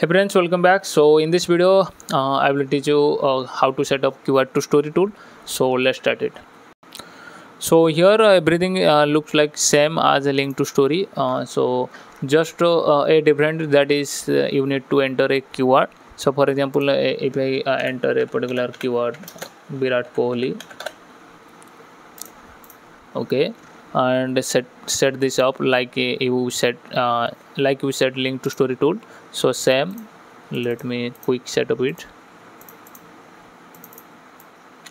hey friends welcome back. So in this video uh, i will teach you uh, how to set up keyword to story tool. So let's start it. So here uh, everything uh, looks like same as a link to story. Uh, so just uh, a different that is you need to enter a keyword so for example if i enter a particular keyword virat kohli. Okay and set set this up like you set uh, like you set link to story tool. So same let me quick set up it.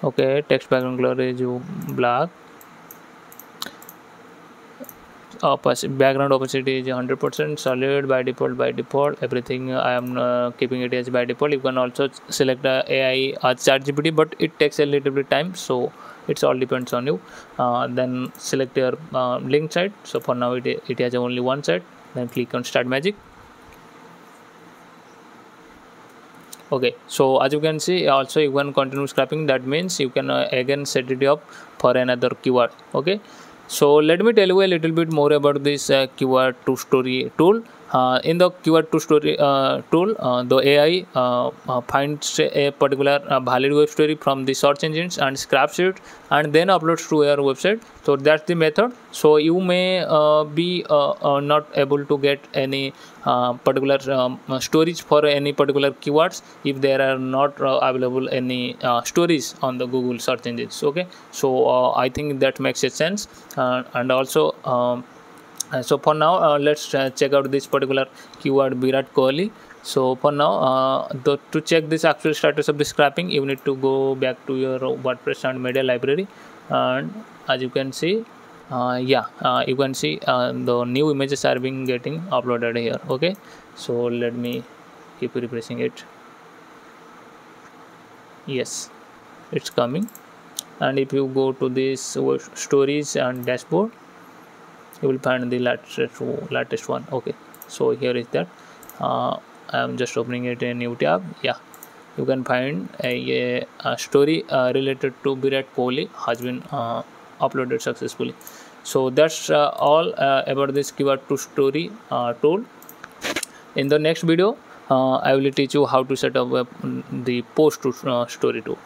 Okay text background color is black. Opacity background opacity is 100 percent solid by default by default. Everything i am uh, keeping it as by default. You can also select uh, ai or chat gpt but it takes a little bit time so it's all depends on you. Uh, then select your uh, link site. So for now it, it has only one site. Then click on start magic. Okay. So as you can see also you can continue scrapping. That means you can uh, again set it up for another keyword. Okay so let me tell you a little bit more about this uh, keyword to story tool. Uh, in the keyword to story uh, tool uh, the ai uh, uh, finds a particular valid web story from the search engines and scraps it and then uploads to your website so that's the method. So you may be not able to get any particular um, storage for any particular keywords if there are not available any stories on the google search engines okay? So i think that makes a sense. And also um, uh, so for now uh, let's uh, check out this particular keyword Virat Kohli so for now uh, the, to check this actual status of the scrapping you need to go back to your WordPress and media library. And as you can see uh, yeah uh, you can see the new images are being getting uploaded here okay? So let me keep refreshing it. Yes it's coming. And if you go to this stories and dashboard you will find the latest latest one okay? So here is that. Uh, i am just opening it in new tab yeah. You can find a, a, a story uh, related to Virat Kohli has been uh, uploaded successfully. So that's uh, all uh, about this keyword to story uh, tool in the next video i will teach you how to set up the post to story tool